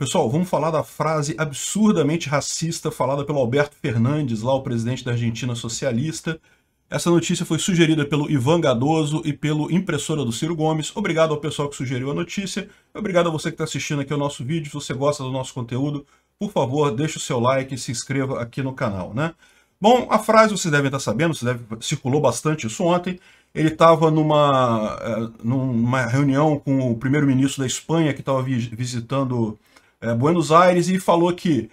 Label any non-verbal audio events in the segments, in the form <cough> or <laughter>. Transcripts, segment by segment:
Pessoal, vamos falar da frase absurdamente racista falada pelo Alberto Fernandes, lá o presidente da Argentina socialista. Essa notícia foi sugerida pelo Ivan Gadoso e pelo impressora do Ciro Gomes. Obrigado ao pessoal que sugeriu a notícia. Obrigado a você que está assistindo aqui o nosso vídeo. Se você gosta do nosso conteúdo, por favor, deixe o seu like e se inscreva aqui no canal, né? Bom, a frase vocês devem estar sabendo, você deve, circulou bastante isso ontem. Ele estava numa, eh, numa reunião com o primeiro-ministro da Espanha, que estava visitando é, Buenos Aires e falou que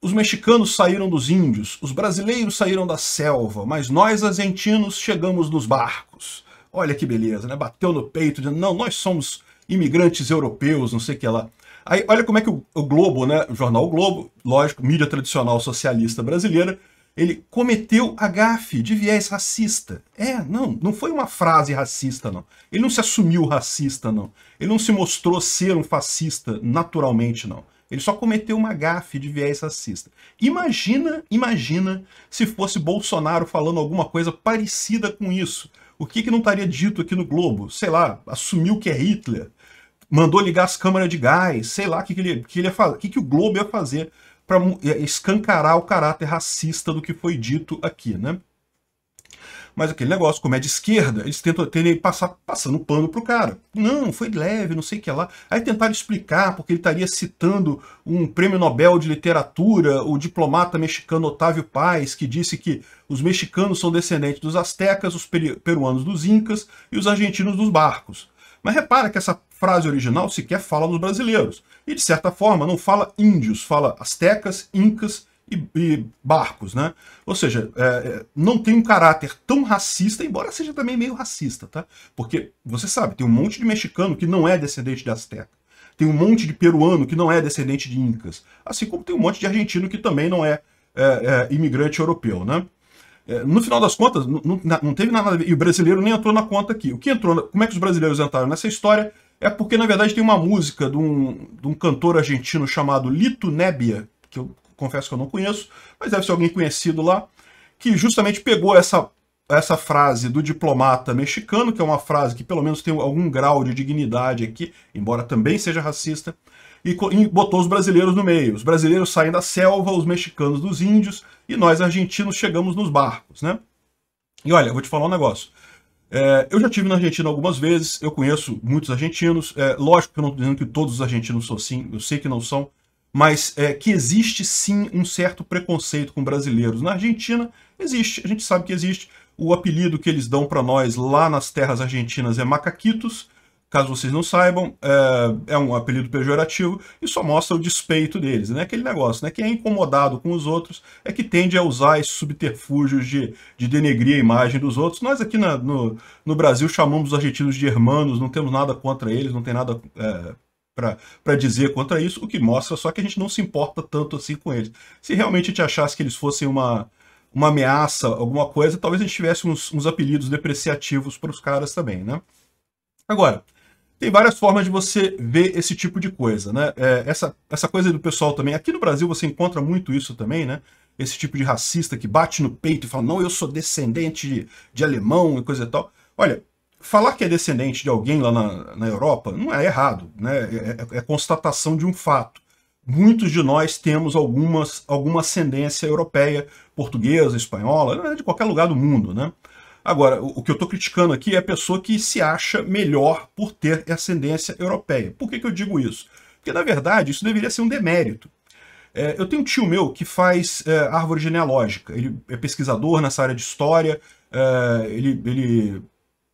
os mexicanos saíram dos índios, os brasileiros saíram da selva, mas nós argentinos chegamos nos barcos. Olha que beleza, né? Bateu no peito, dizendo, não, nós somos imigrantes europeus, não sei o que lá. Aí, olha como é que o, o Globo, né, o jornal o Globo, lógico, mídia tradicional socialista brasileira, ele cometeu a gafe de viés racista. É, não, não foi uma frase racista, não. Ele não se assumiu racista, não. Ele não se mostrou ser um fascista naturalmente, não. Ele só cometeu uma gafe de viés racista. Imagina, imagina se fosse Bolsonaro falando alguma coisa parecida com isso. O que, que não estaria dito aqui no Globo? Sei lá, assumiu que é Hitler, mandou ligar as câmaras de gás, sei lá o que, que, ele, que, ele que, que o Globo ia fazer para é, escancarar o caráter racista do que foi dito aqui, né? Mas aquele negócio, como é de esquerda, eles tentam terem passar passando pano pro cara. Não, foi leve, não sei o que lá. Aí tentaram explicar porque ele estaria citando um prêmio Nobel de literatura, o diplomata mexicano Otávio Paz, que disse que os mexicanos são descendentes dos astecas, os peruanos dos incas e os argentinos dos barcos. Mas repara que essa frase original sequer fala dos brasileiros. E, de certa forma, não fala índios, fala astecas, incas e, e barcos, né? Ou seja, é, é, não tem um caráter tão racista, embora seja também meio racista, tá? Porque, você sabe, tem um monte de mexicano que não é descendente de asteca. Tem um monte de peruano que não é descendente de incas. Assim como tem um monte de argentino que também não é, é, é imigrante europeu, né? É, no final das contas, não, não, teve nada a ver. E o brasileiro nem entrou na conta aqui. O que entrou, como é que os brasileiros entraram nessa história? É porque, na verdade, tem uma música de um, de um cantor argentino chamado Lito Nebbia, que eu confesso que eu não conheço, mas deve ser alguém conhecido lá, que justamente pegou essa, essa frase do diplomata mexicano, que é uma frase que pelo menos tem algum grau de dignidade aqui, embora também seja racista, e, e botou os brasileiros no meio. Os brasileiros saem da selva, os mexicanos dos índios, e nós argentinos chegamos nos barcos, né? E olha, vou te falar um negócio. É, eu já tive na Argentina algumas vezes, eu conheço muitos argentinos, é, lógico que eu não estou dizendo que todos os argentinos são assim, eu sei que não são, mas é, que existe sim um certo preconceito com brasileiros. Na Argentina existe, a gente sabe que existe. O apelido que eles dão para nós lá nas terras argentinas é macaquitos, Caso vocês não saibam, é, é, um apelido pejorativo e só mostra o despeito deles, né? Aquele negócio, né? Quem é incomodado com os outros é que tende a usar esses subterfúgios de, de denegrir a imagem dos outros. Nós aqui na, no, no Brasil chamamos os argentinos de hermanos, não temos nada contra eles, não tem nada é, para dizer contra isso, o que mostra só que a gente não se importa tanto assim com eles. Se realmente a gente achasse que eles fossem uma, uma ameaça, alguma coisa, talvez a gente tivesse uns, uns apelidos depreciativos para os caras também, né? Agora, tem várias formas de você ver esse tipo de coisa, né? É, essa, essa coisa do pessoal também. Aqui no Brasil você encontra muito isso também, né? Esse tipo de racista que bate no peito e fala, não, eu sou descendente de, de alemão e coisa e tal. Olha, falar que é descendente de alguém lá na, na Europa não é errado, né? É, é, é constatação de um fato. Muitos de nós temos algumas, alguma ascendência europeia, portuguesa, espanhola, de qualquer lugar do mundo, né? Agora, o, que eu estou criticando aqui é a pessoa que se acha melhor por ter ascendência europeia. Por que, que eu digo isso? Porque, na verdade, isso deveria ser um demérito. É, eu tenho um tio meu que faz é, árvore genealógica. Ele é pesquisador nessa área de história, é, ele, ele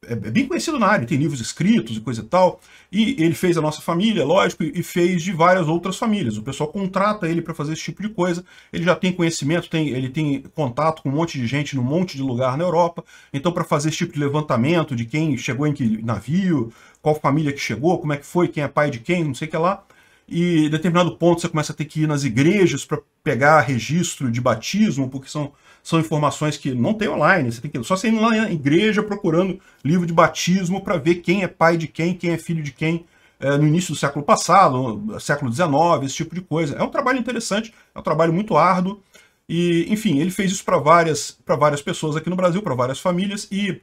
é, é bem conhecido na área, tem livros escritos e coisa e tal. E ele fez a nossa família, lógico, e fez de várias outras famílias. O pessoal contrata ele para fazer esse tipo de coisa. Ele já tem conhecimento, tem, ele tem contato com um monte de gente num monte de lugar na Europa. Então, para fazer esse tipo de levantamento de quem chegou em que navio, qual família que chegou, como é que foi, quem é pai de quem, não sei o que lá. E em determinado ponto você começa a ter que ir nas igrejas para pegar registro de batismo, porque são são informações que não tem online. Você tem que só você ir lá na igreja procurando livro de batismo para ver quem é pai de quem, quem é filho de quem é, no início do século passado, século XIX, esse tipo de coisa. É um trabalho interessante, é um trabalho muito árduo. E, enfim, ele fez isso para várias, várias pessoas aqui no Brasil, para várias famílias, e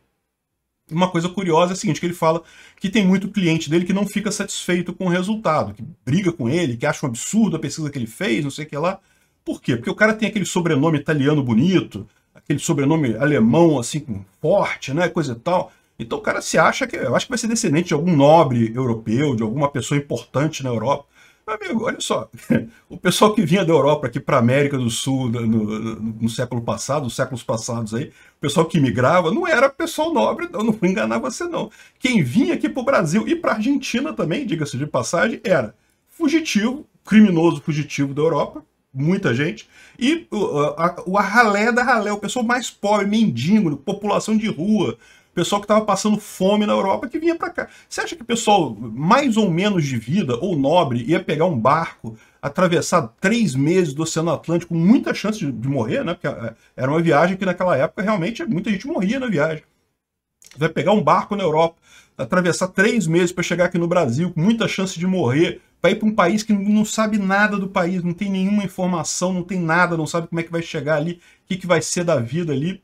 uma coisa curiosa é a seguinte, que ele fala que tem muito cliente dele que não fica satisfeito com o resultado, que briga com ele, que acha um absurdo a pesquisa que ele fez, não sei o que lá. Por quê? Porque o cara tem aquele sobrenome italiano bonito, aquele sobrenome alemão, assim, forte, né, coisa e tal. Então o cara se acha que, eu acho que vai ser descendente de algum nobre europeu, de alguma pessoa importante na Europa. Meu amigo, olha só, <laughs> o pessoal que vinha da Europa aqui para a América do Sul no, no, no, século passado, nos séculos passados aí, o pessoal que migrava não era pessoal nobre, não, não vou enganar você não. Quem vinha aqui para o Brasil e para a Argentina também, diga-se de passagem, era fugitivo, criminoso fugitivo da Europa, muita gente, e o, a, ralé da ralé, o pessoal mais pobre, mendigo, população de rua, pessoal que estava passando fome na Europa que vinha para cá. Você acha que o pessoal mais ou menos de vida ou nobre ia pegar um barco, atravessar três meses do Oceano Atlântico muita chance de, de morrer, né? Porque é, era uma viagem que naquela época realmente muita gente morria na viagem. Vai pegar um barco na Europa, atravessar três meses para chegar aqui no Brasil com muita chance de morrer, para ir para um país que não sabe nada do país, não tem nenhuma informação, não tem nada, não sabe como é que vai chegar ali, o que, que vai ser da vida ali.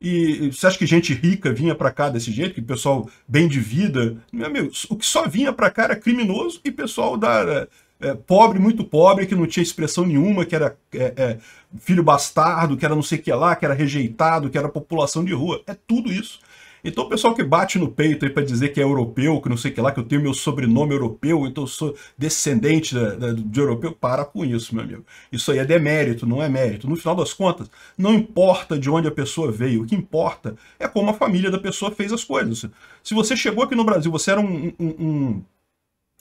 E você acha que gente rica vinha para cá desse jeito, que pessoal bem de vida? Meu amigo, o que só vinha para cá era criminoso e pessoal da é, pobre, muito pobre, que não tinha expressão nenhuma, que era é, é, filho bastardo, que era não sei o que lá, que era rejeitado, que era população de rua. É tudo isso. Então o pessoal que bate no peito aí para dizer que é europeu, que não sei o que lá, que eu tenho meu sobrenome europeu, então eu sou descendente de europeu, para com isso, meu amigo. Isso aí é demérito, não é mérito. No final das contas, não importa de onde a pessoa veio, o que importa é como a família da pessoa fez as coisas. Se você chegou aqui no Brasil, você era um, um, um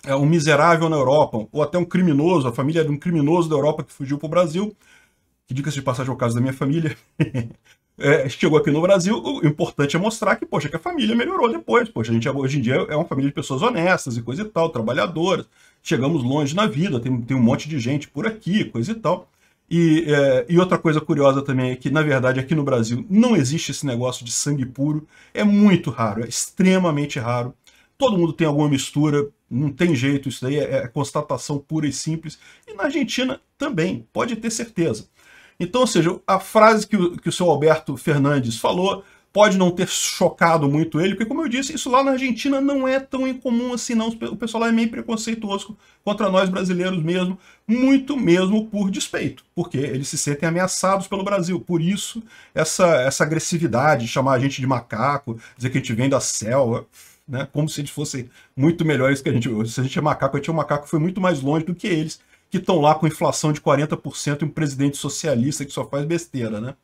é, um miserável na Europa, ou até um criminoso, a família de um criminoso da Europa que fugiu para o Brasil, que de passagem é o caso da minha família, <laughs> é, chegou aqui no Brasil, o importante é mostrar que, poxa, que a família melhorou depois. Poxa, a gente hoje em dia é uma família de pessoas honestas e coisa e tal, trabalhadoras. Chegamos longe na vida, tem, tem um monte de gente por aqui, coisa e tal. E, é, e, outra coisa curiosa também é que, na verdade, aqui no Brasil não existe esse negócio de sangue puro. É muito raro, é extremamente raro. Todo mundo tem alguma mistura, não tem jeito, isso daí é, é constatação pura e simples. E na Argentina também, pode ter certeza. Então, ou seja, a frase que o, que o seu Alberto Fernandes falou pode não ter chocado muito ele, porque, como eu disse, isso lá na Argentina não é tão incomum assim, não. O pessoal lá é meio preconceituoso contra nós brasileiros mesmo, muito mesmo por despeito, porque eles se sentem ameaçados pelo Brasil. Por isso, essa, essa agressividade, chamar a gente de macaco, dizer que a gente vem da selva, né? como se a gente fosse muito melhores que a gente. Se a gente é macaco, a gente é um macaco que foi muito mais longe do que eles que estão lá com inflação de 40% e um presidente socialista que só faz besteira, né?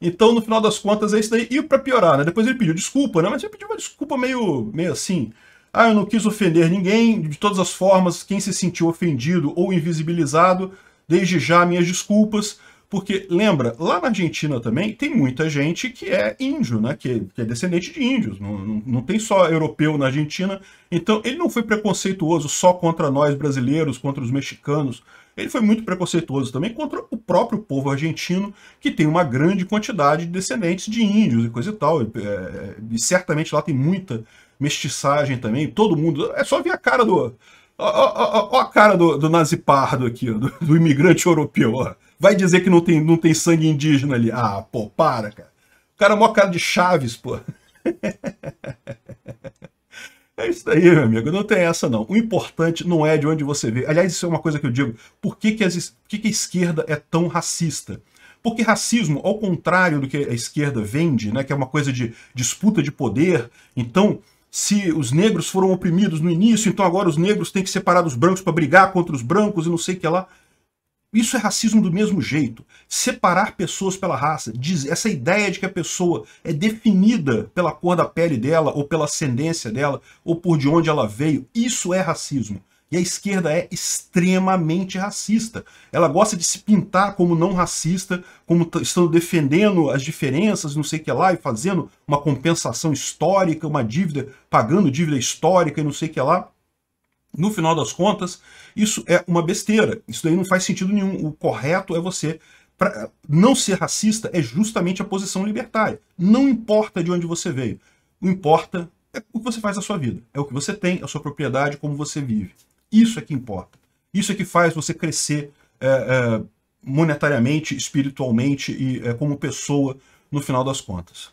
Então, no final das contas, é isso daí. E para piorar, né? Depois ele pediu desculpa, né? Mas ele pediu uma desculpa meio, meio assim. Ah, eu não quis ofender ninguém, de todas as formas, quem se sentiu ofendido ou invisibilizado, desde já minhas desculpas. Porque, lembra, lá na Argentina também tem muita gente que é índio, né? Que, que é descendente de índios. Não, não, não, tem só europeu na Argentina. Então, ele não foi preconceituoso só contra nós brasileiros, contra os mexicanos. Ele foi muito preconceituoso também contra o próprio povo argentino, que tem uma grande quantidade de descendentes de índios e coisa e tal. E, é, e certamente lá tem muita mestiçagem também. Todo mundo. É só ver a cara do. Ó, a cara do, do nazi pardo aqui, do, do imigrante europeu. Ó. Vai dizer que não tem, não tem sangue indígena ali. Ah, pô, para, cara. O cara é mó cara de Chaves, pô. <laughs> É isso aí, meu amigo. Não tem essa, não. O importante não é de onde você vê. Aliás, isso é uma coisa que eu digo. Por que, que, as, por que, que a esquerda é tão racista? Porque racismo, ao contrário do que a esquerda vende, né, que é uma coisa de disputa de poder, então, se os negros foram oprimidos no início, então agora os negros têm que separar dos brancos para brigar contra os brancos e não sei o que lá. Isso é racismo do mesmo jeito. Separar pessoas pela raça, essa ideia de que a pessoa é definida pela cor da pele dela, ou pela ascendência dela, ou por de onde ela veio, isso é racismo. E a esquerda é extremamente racista. Ela gosta de se pintar como não racista, como estando defendendo as diferenças, não sei o que lá, e fazendo uma compensação histórica, uma dívida, pagando dívida histórica e não sei o que lá. No final das contas, isso é uma besteira. Isso daí não faz sentido nenhum. O correto é você. Pra não ser racista é justamente a posição libertária. Não importa de onde você veio. O importa é o que você faz na sua vida. É o que você tem, a sua propriedade, como você vive. Isso é que importa. Isso é que faz você crescer é, é, monetariamente, espiritualmente e é, como pessoa no final das contas.